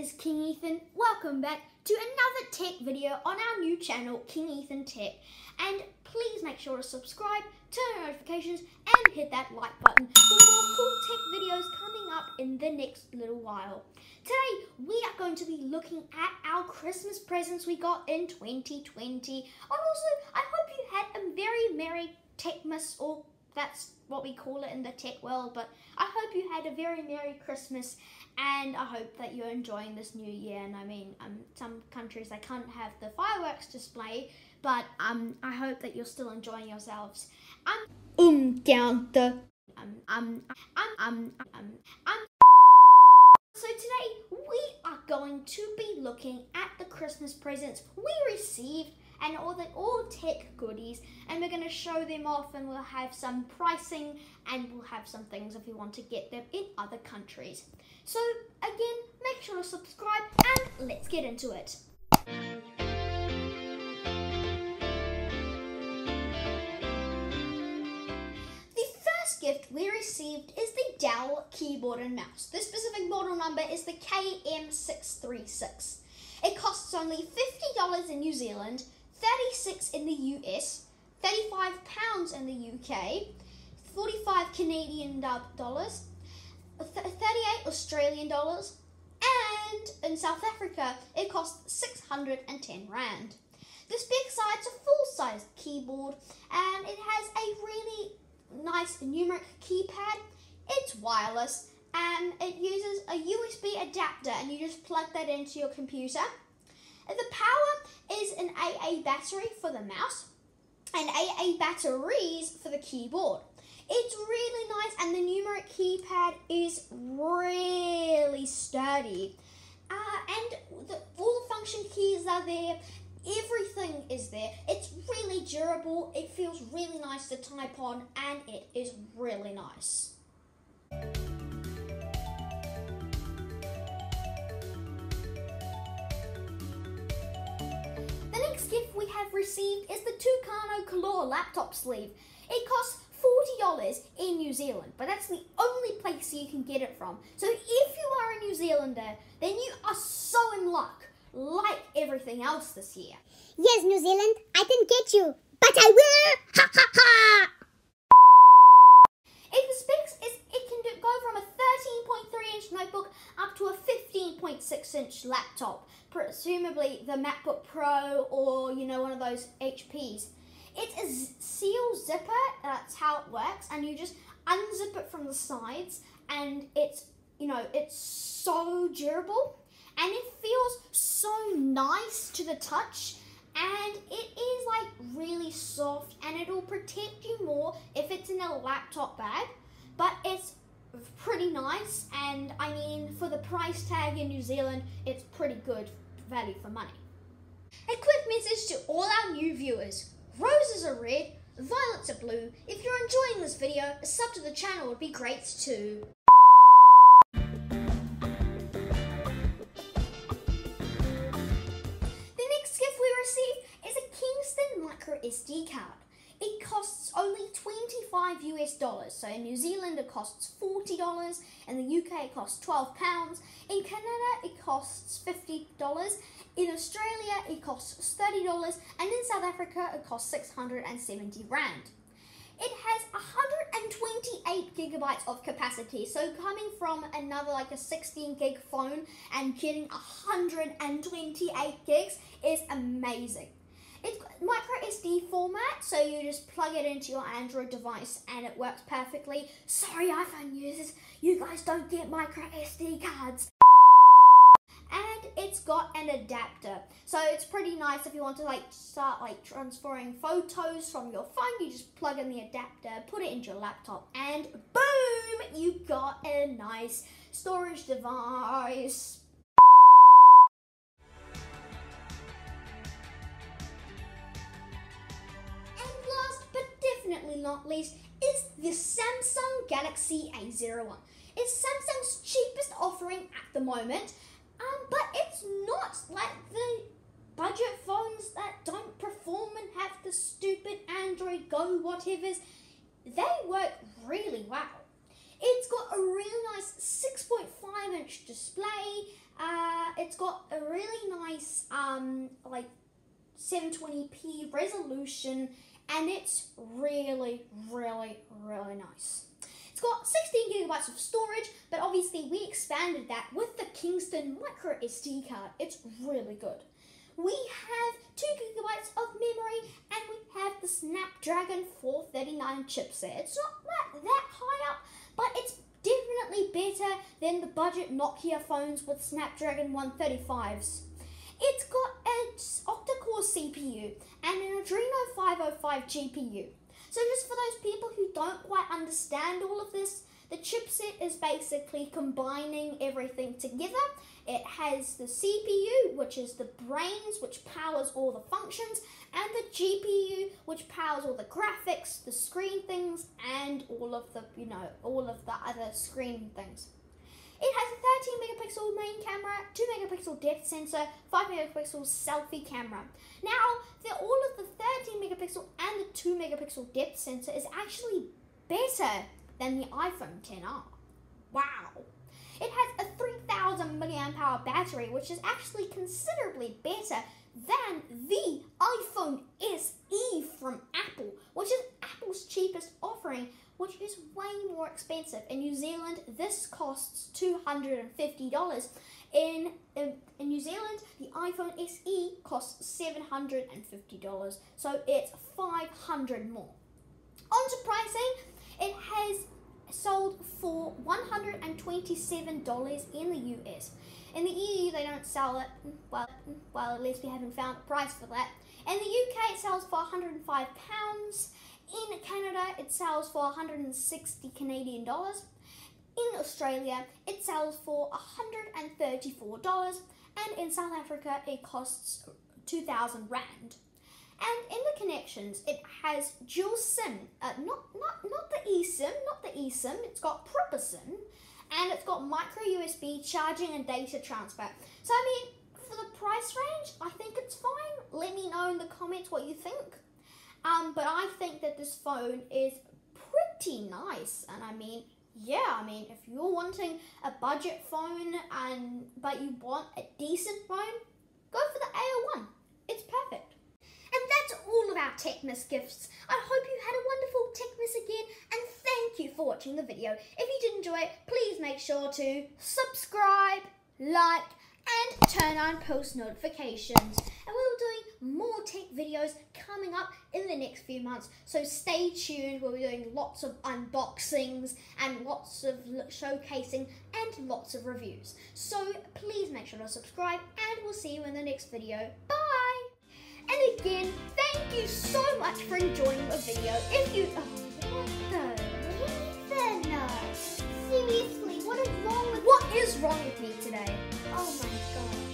is King Ethan. Welcome back to another tech video on our new channel, King Ethan Tech. And please make sure to subscribe, turn on notifications, and hit that like button for more cool tech videos coming up in the next little while. Today, we are going to be looking at our Christmas presents we got in 2020. And also, I hope you had a very Merry Techmas, or that's what we call it in the tech world, but I hope you had a very Merry Christmas and I hope that you're enjoying this new year. And I mean, um, some countries they can't have the fireworks display, but um, I hope that you're still enjoying yourselves. Um, um, down the um, um, um, um, um, um. So today we are going to be looking at the Christmas presents we received and all the all tech goodies and we're going to show them off and we'll have some pricing and we'll have some things if you want to get them in other countries. So again, make sure to subscribe and let's get into it. The first gift we received is the Dell keyboard and mouse. The specific model number is the KM636. It costs only $50 in New Zealand, 36 in the US, 35 pounds in the UK, 45 Canadian dollars, 38 Australian dollars, and in South Africa it costs 610 rand. This big side's a full-size keyboard and it has a really nice numeric keypad. It's wireless and it uses a USB adapter and you just plug that into your computer. The power AA battery for the mouse and AA batteries for the keyboard. It's really nice and the numeric keypad is really sturdy. Uh, and the, all the function keys are there. Everything is there. It's really durable. It feels really nice to type on and it is really nice. Next gift we have received is the Tucano Color laptop sleeve. It costs $40 in New Zealand, but that's the only place you can get it from. So if you are a New Zealander, then you are so in luck, like everything else this year. Yes, New Zealand, I didn't get you, but I will! Ha ha ha! If the specs is it can do, go from a 13.3 inch notebook up to a 15.6 inch laptop, the MacBook Pro or you know one of those HPs. It's a seal zipper, that's how it works, and you just unzip it from the sides, and it's, you know, it's so durable, and it feels so nice to the touch, and it is like really soft, and it'll protect you more if it's in a laptop bag, but it's pretty nice, and I mean, for the price tag in New Zealand, it's pretty good value for money. A quick message to all our new viewers. Roses are red, violets are blue. If you're enjoying this video, a sub to the channel would be great too. The next gift we received is a Kingston micro SD card. It costs only 25 US dollars. So in New Zealand it costs $40, in the UK it costs 12 pounds, in Canada it costs $50, in Australia it costs $30, and in South Africa it costs 670 rand. It has 128 gigabytes of capacity, so coming from another like a 16 gig phone and getting 128 gigs is amazing. It's micro SD format, so you just plug it into your Android device and it works perfectly. Sorry iPhone users, you guys don't get micro SD cards. And it's got an adapter, so it's pretty nice if you want to like start like transferring photos from your phone. You just plug in the adapter, put it into your laptop, and boom, you got a nice storage device. Definitely not least is the Samsung Galaxy A01. It's Samsung's cheapest offering at the moment, um, but it's not like the budget phones that don't perform and have the stupid Android Go whatevers. They work really well. It's got a really nice 6.5 inch display. Uh, it's got a really nice um, like 720p resolution and it's really, really, really nice. It's got 16 gigabytes of storage, but obviously we expanded that with the Kingston micro SD card. It's really good. We have 2 gigabytes of memory and we have the Snapdragon 439 chipset. It's not that, that high up, but it's definitely better than the budget Nokia phones with Snapdragon 135s. It's got an octa-core CPU and an Adreno 505 GPU. So just for those people who don't quite understand all of this, the chipset is basically combining everything together. It has the CPU, which is the brains, which powers all the functions, and the GPU, which powers all the graphics, the screen things, and all of the, you know, all of the other screen things. It has a 13 megapixel main camera, 2 megapixel depth sensor, 5 megapixel selfie camera. Now, the, all of the 13 megapixel and the 2 megapixel depth sensor is actually better than the iPhone 10R. Wow! It has a 3000 milliamp hour battery, which is actually considerably better than the iPhone SE from Apple, which is Apple's cheapest offering which is way more expensive. In New Zealand, this costs $250. In, in, in New Zealand, the iPhone SE costs $750, so it's 500 more. On to pricing, it has sold for $127 in the US. In the EU, they don't sell it. Well, well, at least we haven't found a price for that. In the UK, it sells for 105 pounds. In Canada, it sells for 160 Canadian dollars. In Australia, it sells for $134. And in South Africa, it costs 2,000 Rand. And in the connections, it has dual SIM, uh, not, not, not the eSIM, not the eSIM, it's got proper SIM, and it's got micro USB charging and data transfer. So, I mean, for the price range, I think it's fine. Let me know in the comments what you think. Um, but I think that this phone is pretty nice, and I mean, yeah, I mean, if you're wanting a budget phone and but you want a decent phone, go for the A01. It's perfect. And that's all of our Techmas gifts. I hope you had a wonderful Techmas again, and thank you for watching the video. If you did enjoy it, please make sure to subscribe, like, and turn on post notifications. And we'll be doing more tech videos coming up in the next few months. So stay tuned. We'll be doing lots of unboxings and lots of showcasing and lots of reviews. So please make sure to subscribe and we'll see you in the next video. Bye! And again, thank you so much for enjoying the video. If you... Oh, what the... no. Seriously, what is wrong with... What is wrong with me today? Oh my god.